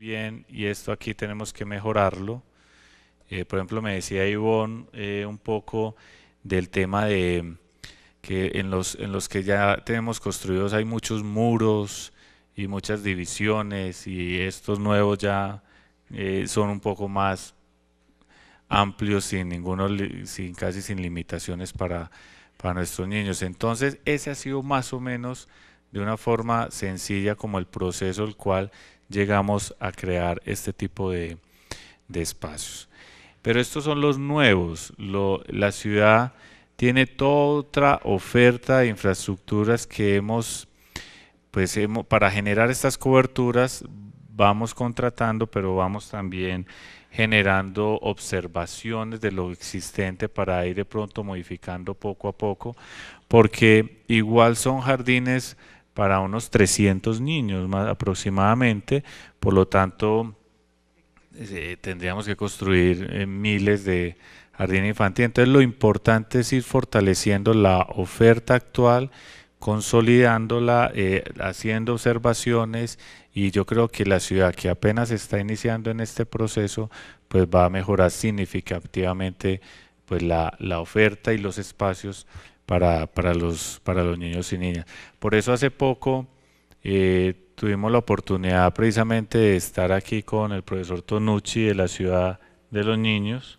bien y esto aquí tenemos que mejorarlo. Eh, por ejemplo, me decía Ivonne eh, un poco del tema de que en los, en los que ya tenemos construidos hay muchos muros y muchas divisiones y estos nuevos ya eh, son un poco más amplios sin ninguno sin casi sin limitaciones para, para nuestros niños entonces ese ha sido más o menos de una forma sencilla como el proceso el cual llegamos a crear este tipo de, de espacios. Pero estos son los nuevos. La ciudad tiene toda otra oferta de infraestructuras que hemos, pues hemos, para generar estas coberturas vamos contratando, pero vamos también generando observaciones de lo existente para ir de pronto modificando poco a poco, porque igual son jardines para unos 300 niños más aproximadamente, por lo tanto eh, tendríamos que construir eh, miles de jardín infantil. Entonces lo importante es ir fortaleciendo la oferta actual, consolidándola, eh, haciendo observaciones y yo creo que la ciudad que apenas está iniciando en este proceso pues va a mejorar significativamente pues la oferta y los espacios para, para, los, para los niños y niñas. Por eso hace poco eh, tuvimos la oportunidad precisamente de estar aquí con el profesor Tonucci de la ciudad de los niños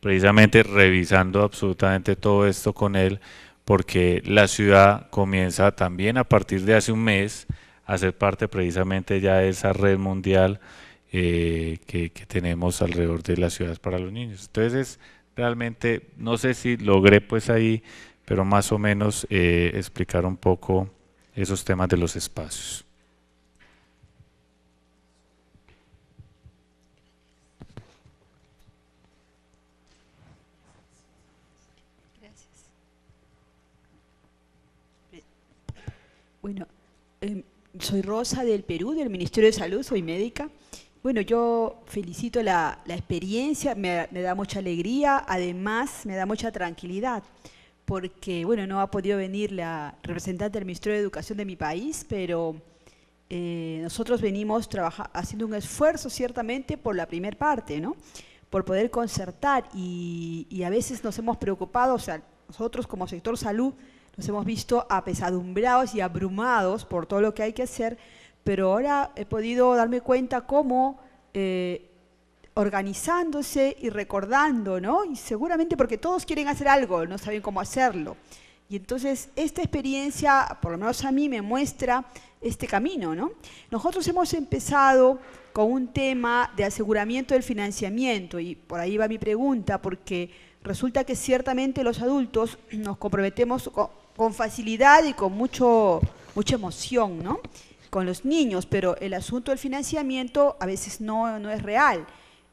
precisamente revisando absolutamente todo esto con él, porque la ciudad comienza también a partir de hace un mes a ser parte precisamente ya de esa red mundial eh, que, tenemos alrededor de las ciudades para los niños. Entonces, realmente, no sé si logré pues ahí, pero más o menos eh, explicar un poco esos temas de los espacios. Bueno, em, soy Rosa del Perú, del Ministerio de Salud, soy médica. Bueno, yo felicito la, experiencia, me, da mucha alegría, además me da mucha tranquilidad, porque, bueno, no ha podido venir la representante del Ministerio de Educación de mi país, pero eh, nosotros venimos haciendo un esfuerzo ciertamente por la primera parte, ¿no? Por poder concertar y, y a veces nos hemos preocupado, o sea, nosotros como sector salud, nos hemos visto apesadumbrados y abrumados por todo lo que hay que hacer, pero ahora he podido darme cuenta cómo eh, organizándose y recordando, ¿no? Y seguramente porque todos quieren hacer algo, no saben cómo hacerlo. Y entonces esta experiencia, por lo menos a mí, me muestra este camino, ¿no? Nosotros hemos empezado con un tema de aseguramiento del financiamiento y por ahí va mi pregunta, porque resulta que ciertamente los adultos nos comprometemos con facilidad y con mucho, mucha emoción, ¿no? Con los niños, pero el asunto del financiamiento a veces no, no es real.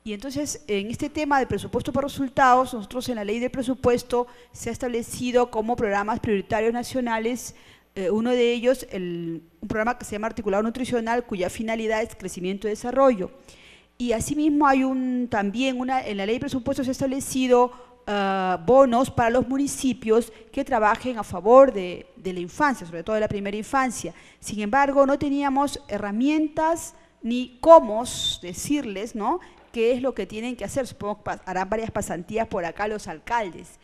Y entonces, en este tema de presupuesto por resultados, nosotros en la ley de presupuesto se ha establecido como programas prioritarios nacionales, eh, uno de ellos, el, un programa que se llama Articulado Nutricional, cuya finalidad es crecimiento y desarrollo. Y asimismo hay un, también una, en la ley de presupuesto se ha establecido Ah, bonos para los municipios que trabajen a favor de, la infancia, sobre todo de la primera infancia. Sin embargo, no teníamos herramientas ni cómo decirles ¿no? Qué es lo que tienen que hacer. Supongo que harán varias pasantías por acá los alcaldes.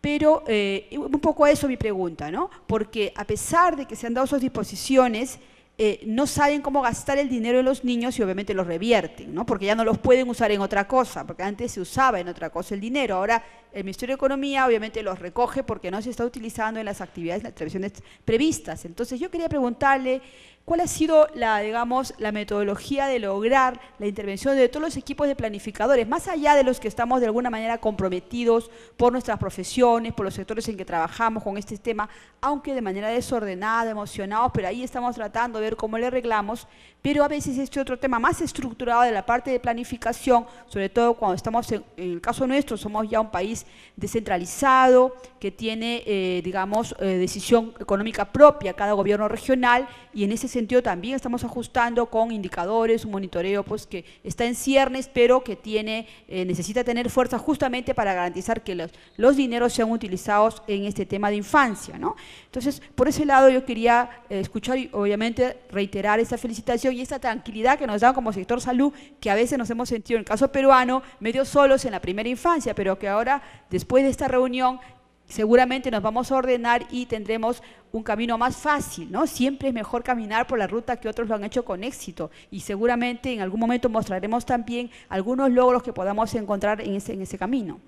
Pero eh, un poco a eso mi pregunta, ¿no? Porque a pesar de que se han dado sus disposiciones, eh, no saben cómo gastar el dinero de los niños y obviamente los revierten, ¿no? porque ya no los pueden usar en otra cosa, porque antes se usaba en otra cosa el dinero, ahora el Ministerio de Economía obviamente los recoge porque no se está utilizando en las actividades, las televisiones previstas. Entonces yo quería preguntarle ¿Cuál ha sido la, digamos, la metodología de lograr la intervención de todos los equipos de planificadores, más allá de los que estamos de alguna manera comprometidos por nuestras profesiones, por los sectores en que trabajamos con este tema, aunque de manera desordenada, emocionados, pero ahí estamos tratando de ver cómo le arreglamos, pero a veces este otro tema más estructurado de la parte de planificación, sobre todo cuando estamos, en, el caso nuestro, somos ya un país país descentralizado, que tiene, eh, digamos, eh, decisión económica propia cada gobierno regional y en ese sentido también estamos ajustando con indicadores, un monitoreo pues que está en ciernes, pero que tiene, eh, necesita tener fuerza justamente para garantizar que los, los, dineros sean utilizados en este tema de infancia, ¿no? Entonces, por ese lado yo quería escuchar y obviamente reiterar esa felicitación y esa tranquilidad que nos da como sector salud, que a veces nos hemos sentido en el caso peruano medio solos en la primera infancia, pero que ahora, después de esta reunión, seguramente nos vamos a ordenar y tendremos un camino más fácil, ¿no? Siempre es mejor caminar por la ruta que otros lo han hecho con éxito y seguramente en algún momento mostraremos también algunos logros que podamos encontrar en ese, camino.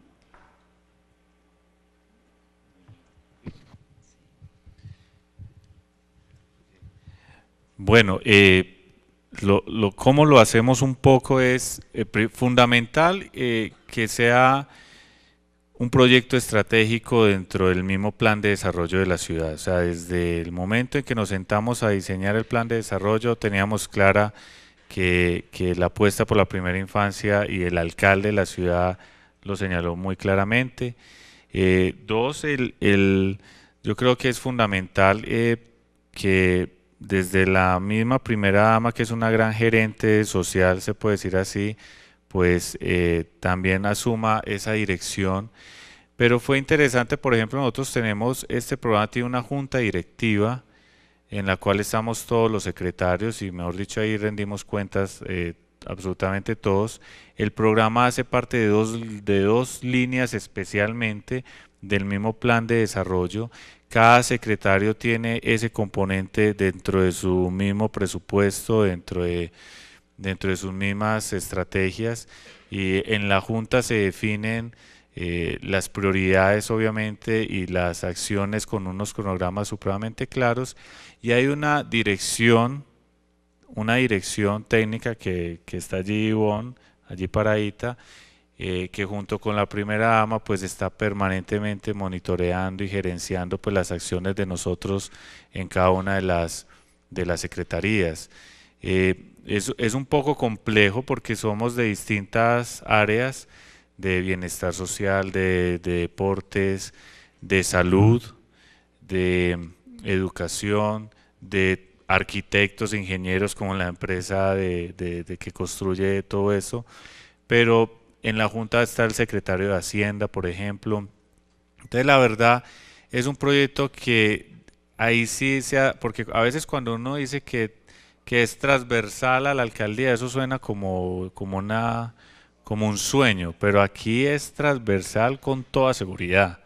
Bueno, eh, lo, cómo lo hacemos un poco es eh, fundamental eh, que sea un proyecto estratégico dentro del mismo plan de desarrollo de la ciudad. O sea, desde el momento en que nos sentamos a diseñar el plan de desarrollo, teníamos clara que, la apuesta por la primera infancia y el alcalde de la ciudad lo señaló muy claramente. Eh, dos, el, yo creo que es fundamental eh, que desde la misma primera dama, que es una gran gerente social, se puede decir así, pues eh, también asuma esa dirección. Pero fue interesante, por ejemplo, nosotros tenemos, este programa tiene una junta directiva en la cual estamos todos los secretarios y mejor dicho ahí rendimos cuentas eh, absolutamente todos. El programa hace parte de dos, de dos líneas especialmente del mismo plan de desarrollo. Cada secretario tiene ese componente dentro de su mismo presupuesto, dentro de dentro de sus mismas estrategias y en la Junta se definen eh, las prioridades obviamente y las acciones con unos cronogramas supremamente claros y hay una dirección, una dirección técnica que, está allí Ivonne, allí paradita, eh, que junto con la primera dama pues está permanentemente monitoreando y gerenciando pues las acciones de nosotros en cada una de las, de las secretarías. Eh, es, un poco complejo porque somos de distintas áreas de bienestar social, de, deportes, de salud, de educación, de arquitectos, ingenieros como la empresa de, que construye todo eso, pero en la Junta está el secretario de Hacienda, por ejemplo. Entonces, la verdad, es un proyecto que ahí sí sea, porque a veces cuando uno dice que que es transversal a la alcaldía, eso suena como, como, una, como un sueño, pero aquí es transversal con toda seguridad.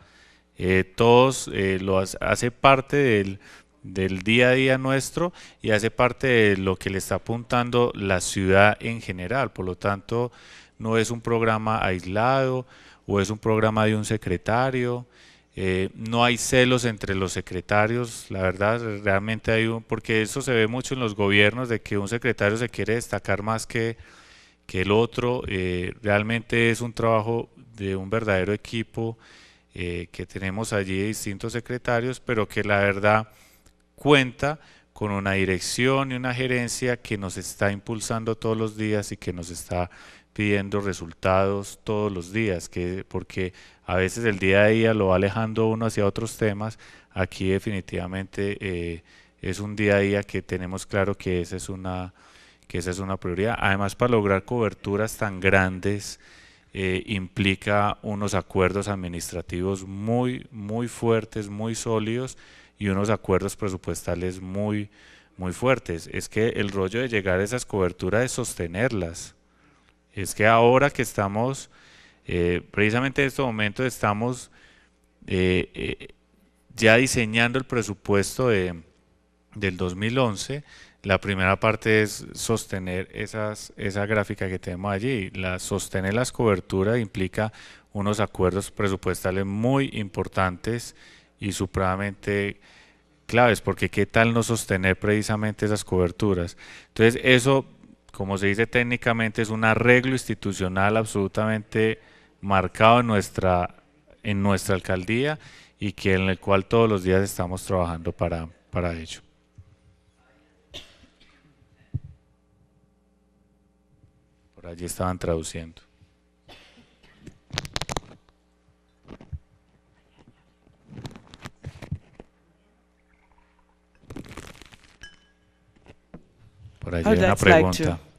Eh, todos eh, lo hace, parte del, del, día a día nuestro y hace parte de lo que le está apuntando la ciudad en general. Por lo tanto, no es un programa aislado o es un programa de un secretario. Eh, no hay celos entre los secretarios, la verdad, realmente hay un, porque eso se ve mucho en los gobiernos, de que un secretario se quiere destacar más que, que el otro. Eh, realmente es un trabajo de un verdadero equipo eh, que tenemos allí distintos secretarios, pero que la verdad cuenta con una dirección y una gerencia que nos está impulsando todos los días y que nos está pidiendo resultados todos los días, que porque a veces el día a día lo va alejando uno hacia otros temas, aquí definitivamente eh, es un día a día que tenemos claro que esa es una que esa es una prioridad. Además, para lograr coberturas tan grandes eh, implica unos acuerdos administrativos muy muy fuertes, muy sólidos y unos acuerdos presupuestales muy muy fuertes. Es que el rollo de llegar a esas coberturas es sostenerlas. Es que ahora que estamos eh, precisamente en este momento estamos eh, eh, ya diseñando el presupuesto de, del 2011. La primera parte es sostener esas, esa gráfica que tenemos allí. La, sostener las coberturas implica unos acuerdos presupuestales muy importantes y supremamente claves, porque qué tal no sostener precisamente esas coberturas. Entonces eso, como se dice técnicamente, es un arreglo institucional absolutamente marcado en nuestra, en nuestra alcaldía y que en el cual todos los días estamos trabajando para, para ello. Por allí estaban traduciendo. Por allí I hay would una like, like to pregunta.